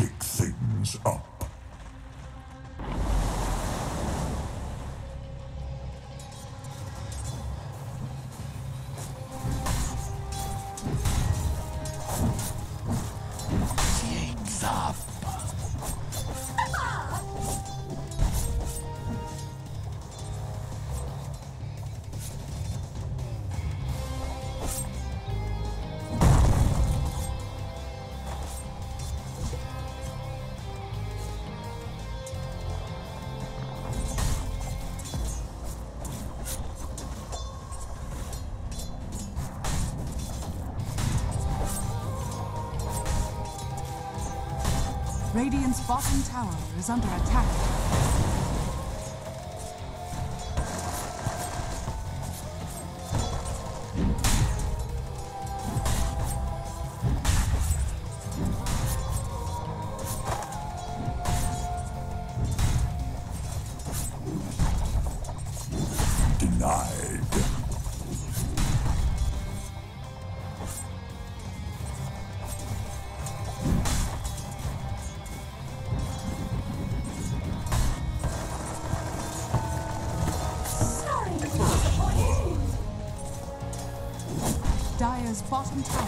shake things up. Radiant's bottom tower is under attack. Bottom tower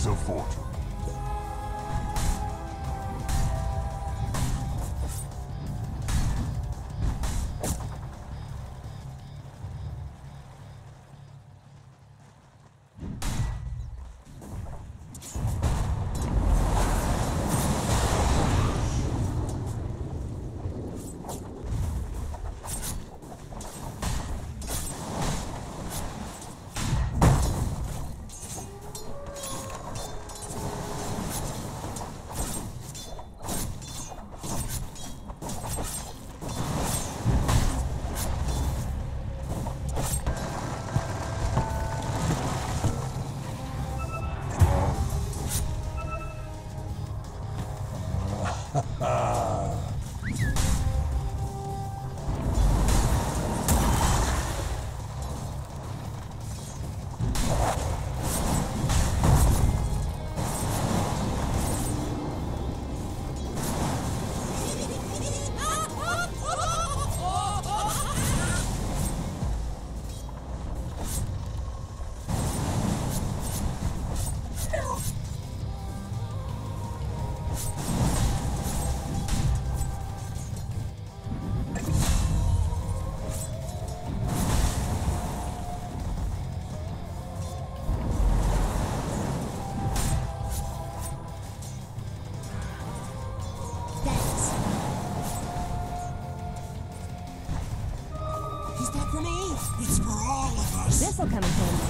The seeds of This'll come in.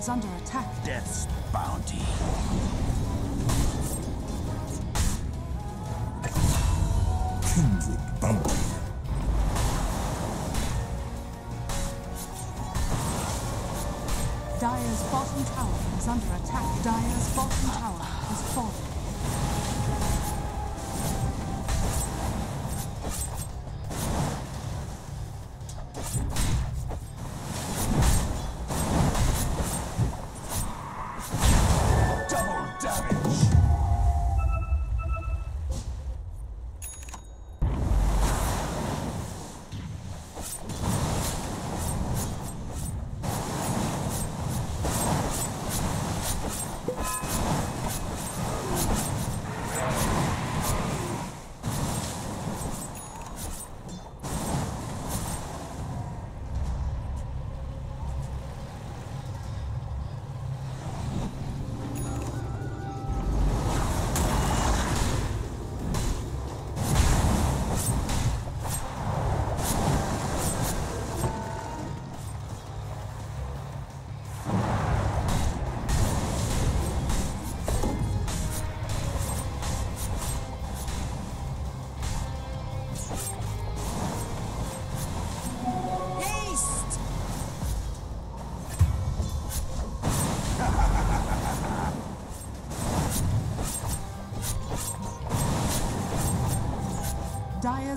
is under attack. Death's bounty. Kindred bounty. Dire's bottom tower is under attack. Dire's bottom tower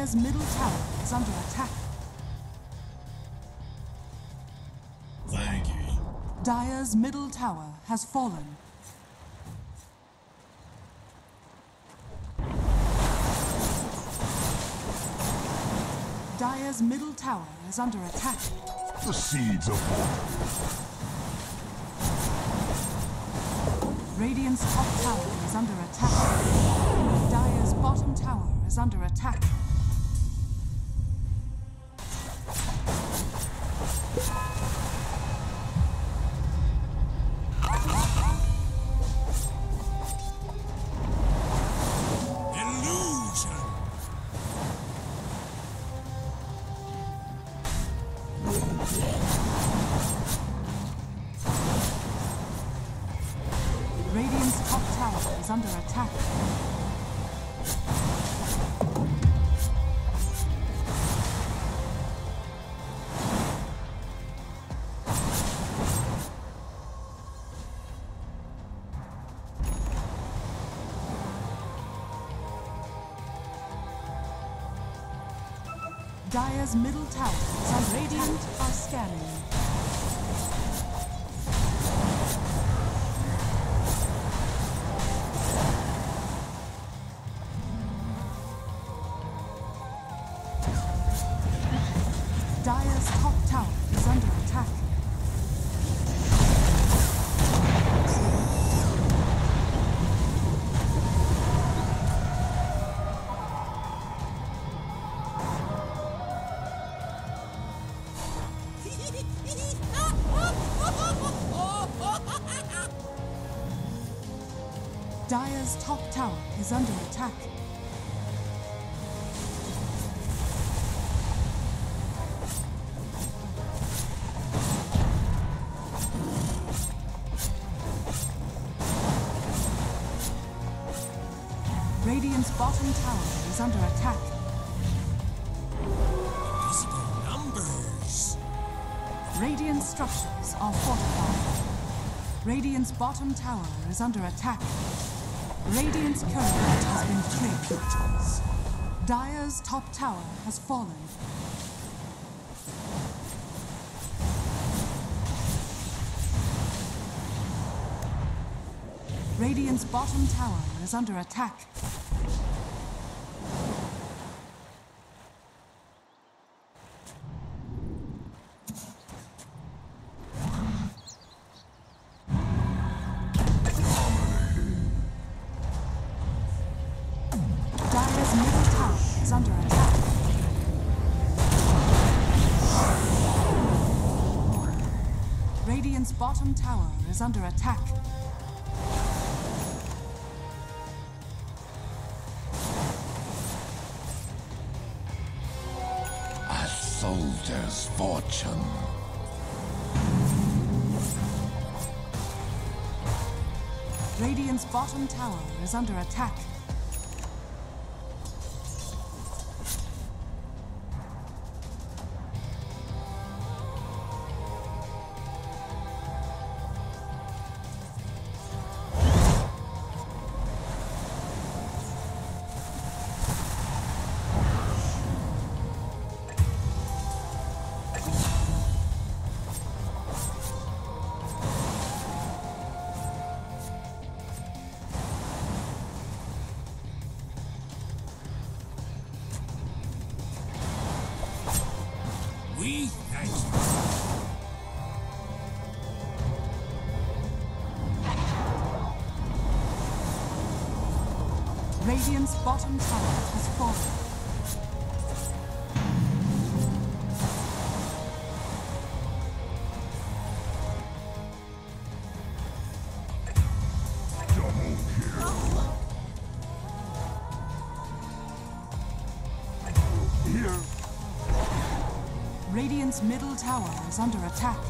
Dire's middle tower is under attack. Thank you. Dire's middle tower has fallen. Dire's middle tower is under attack. The seeds of water. Radiant's top tower is under attack. Dire's bottom tower is under attack. Dire's middle tower under Radiant are scanning. Is under attack. Radiant's bottom tower is under attack. Visible numbers. Radiant structures are fortified. Radiant's bottom tower is under attack. Radiant's courier has been killed. Dire's top tower has fallen. Radiant's bottom tower is under attack. Is under attack. Radiant's bottom tower is under attack. A soldier's fortune. Radiant's bottom tower is under attack. Radiant's bottom tower has fallen. Radiant's middle tower is under attack.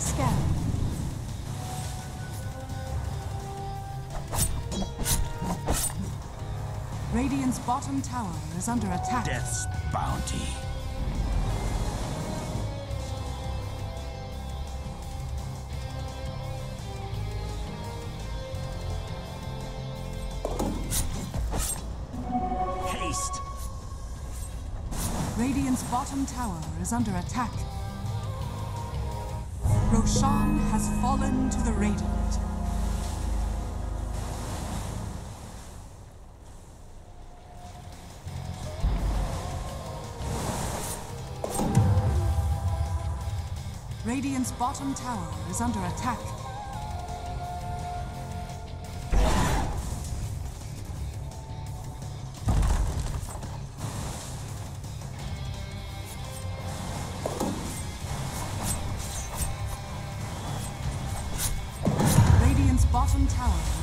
Scanned. Radiant's bottom tower is under attack. Death's bounty. Haste. Radiant's bottom tower is under attack. Roshan has fallen to the Radiant. Radiant's bottom tower is under attack.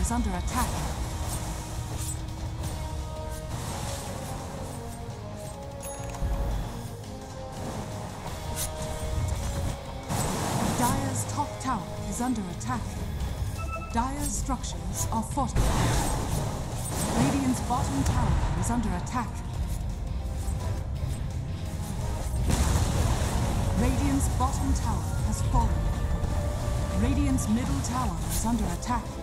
Is under attack. Dire's top tower is under attack. Dire's structures are fortified. Radiant's bottom tower is under attack. Radiant's bottom tower has fallen. Radiant's middle tower is under attack.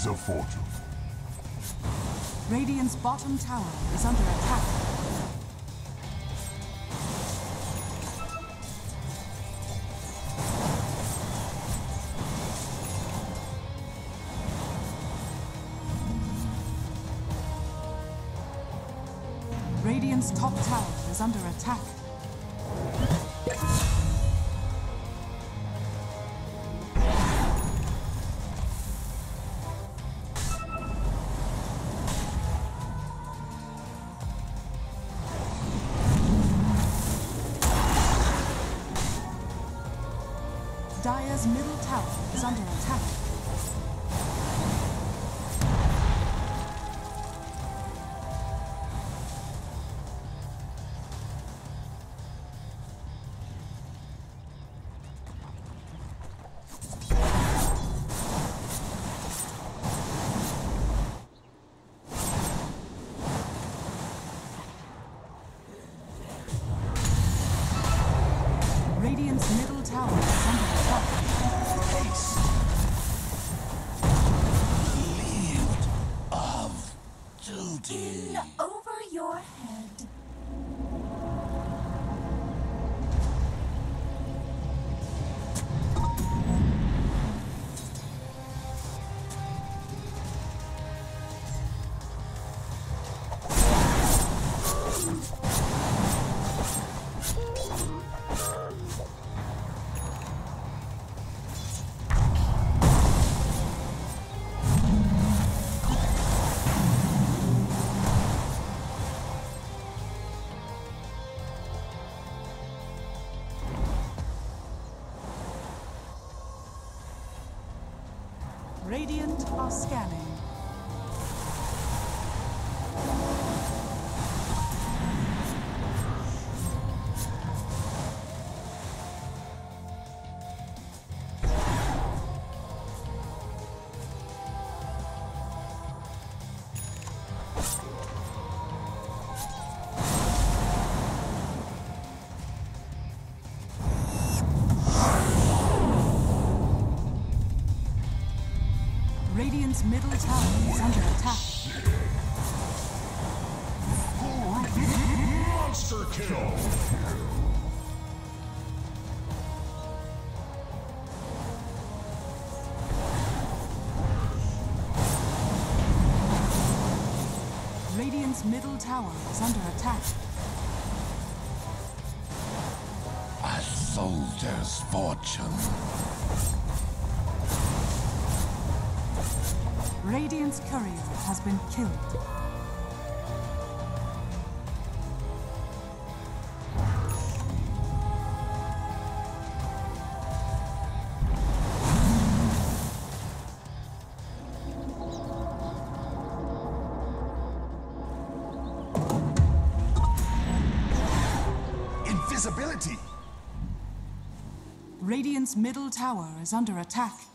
Seeds of fortune. Radiant's bottom tower is under attack. Are scanning. Middle tower is under attack. Monster kill! Radiant's middle tower is under attack. A soldier's fortune. Radiant's courier has been killed. Invisibility! Radiant's middle tower is under attack.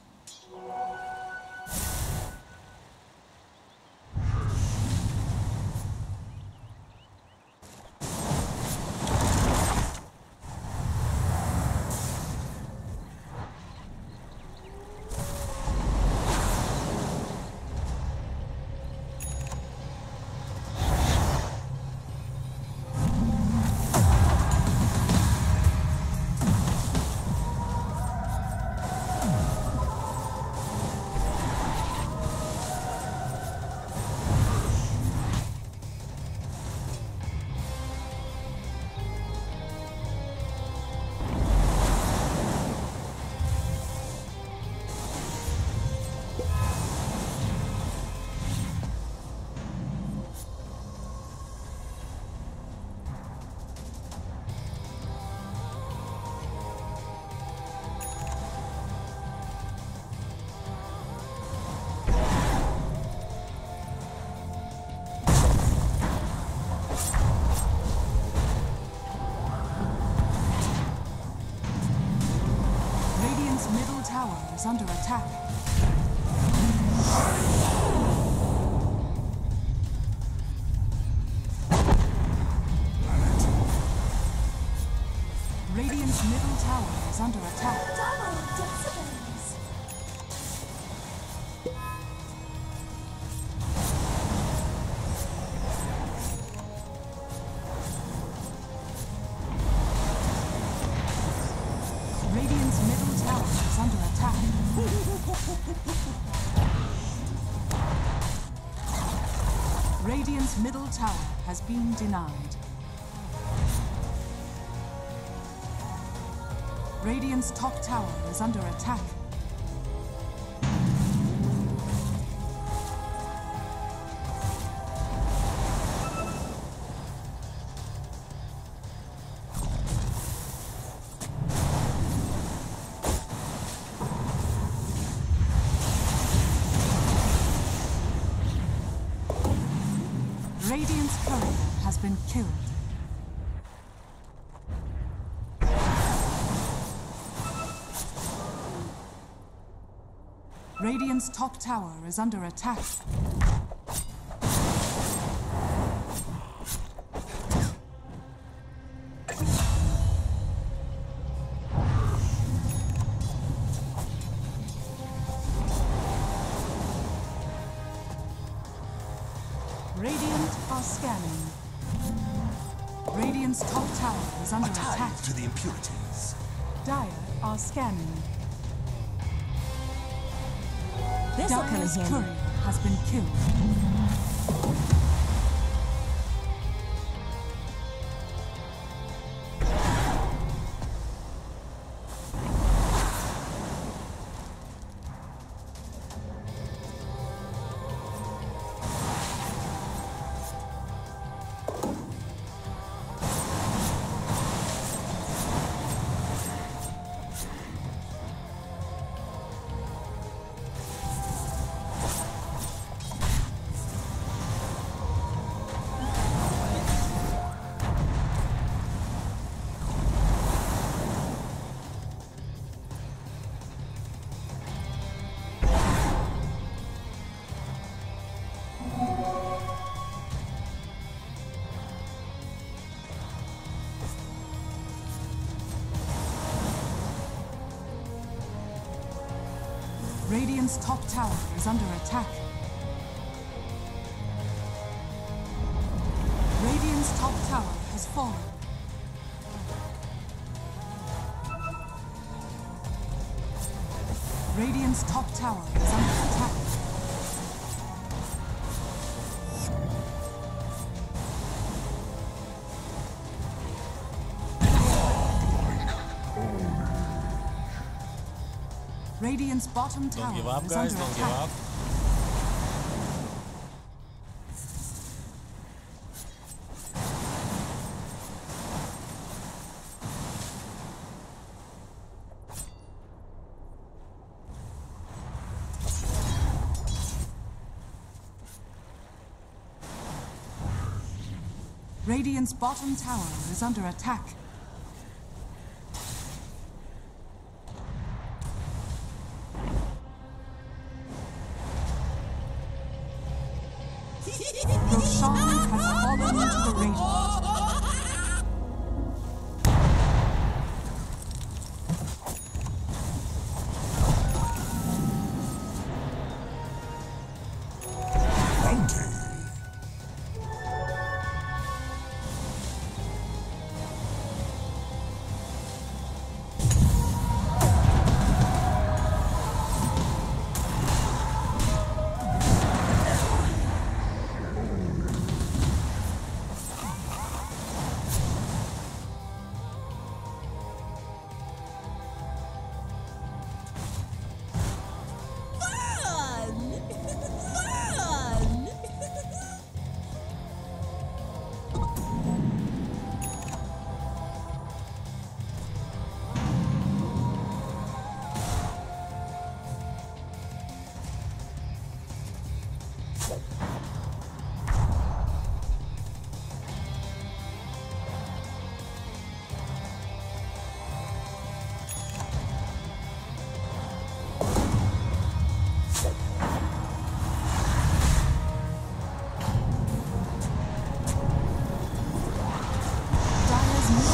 Under attack. Has been denied. Radiant's top tower is under attack. Top tower is under attack. Radiant are scanning. Radiant's top tower is under attack. to the impurities. Dire are scanning. This'll come in handy. has been killed. Radiant's bottom tower Don't give up, guys. Don't give attack. up. Radiant's bottom tower is under attack.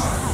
Dire's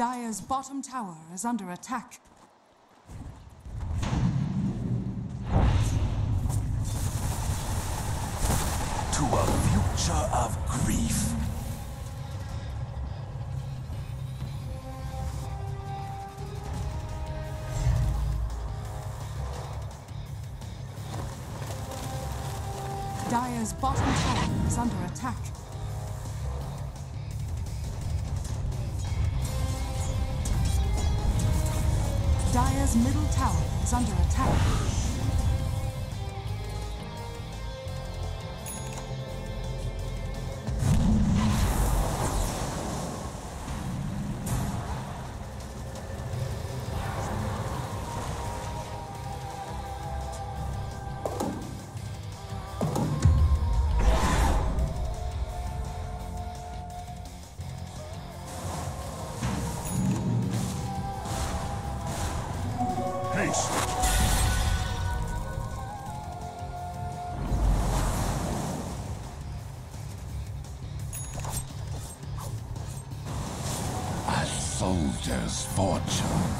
Dire's bottom tower is under attack. To a future of grief. Soldier's fortune.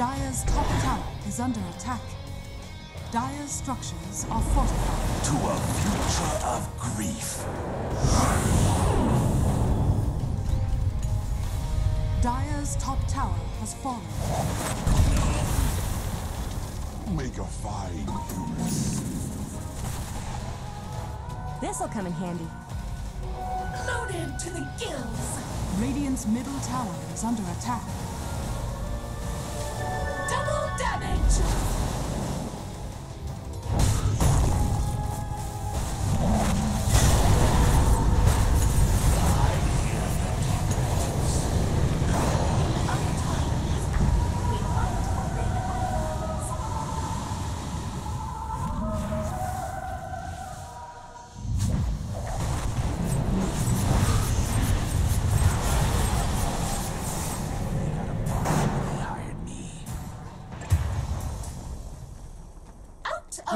Dire's top tower is under attack. Dire's structures are fortified. To a future of grief. Dire's top tower has fallen. Make a fine humorous. This'll come in handy. Loaded to the gills. Radiant's middle tower is under attack.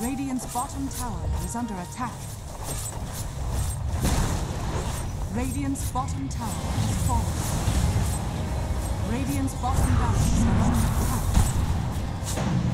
Radiant's bottom tower is under attack. Radiant's bottom tower is falling. Radiant's bottom barracks are under attack.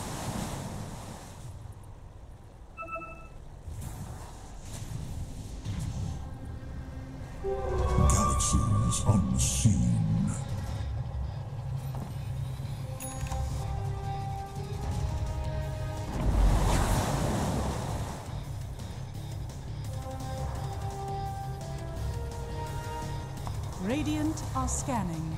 Are scanning.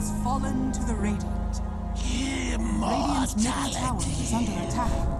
Has fallen to the Radiant. Radiant's middle tower is under attack.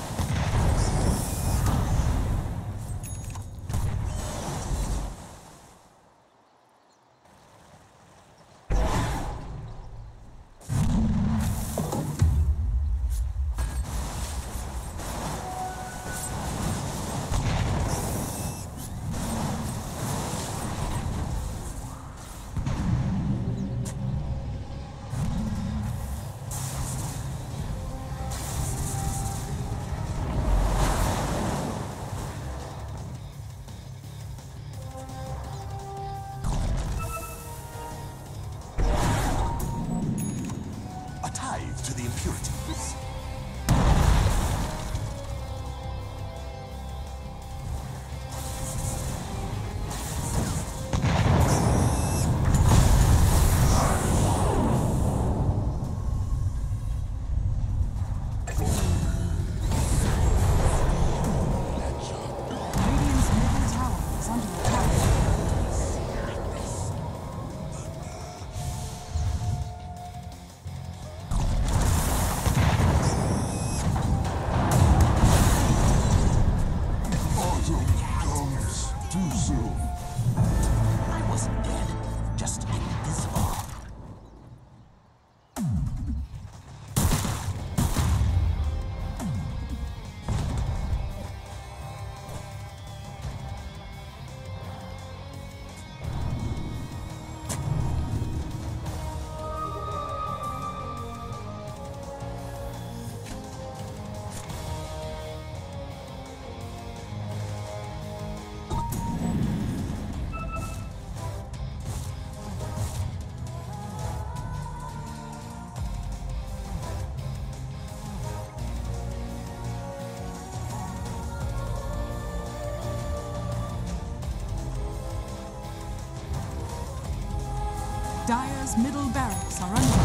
Middle barracks are under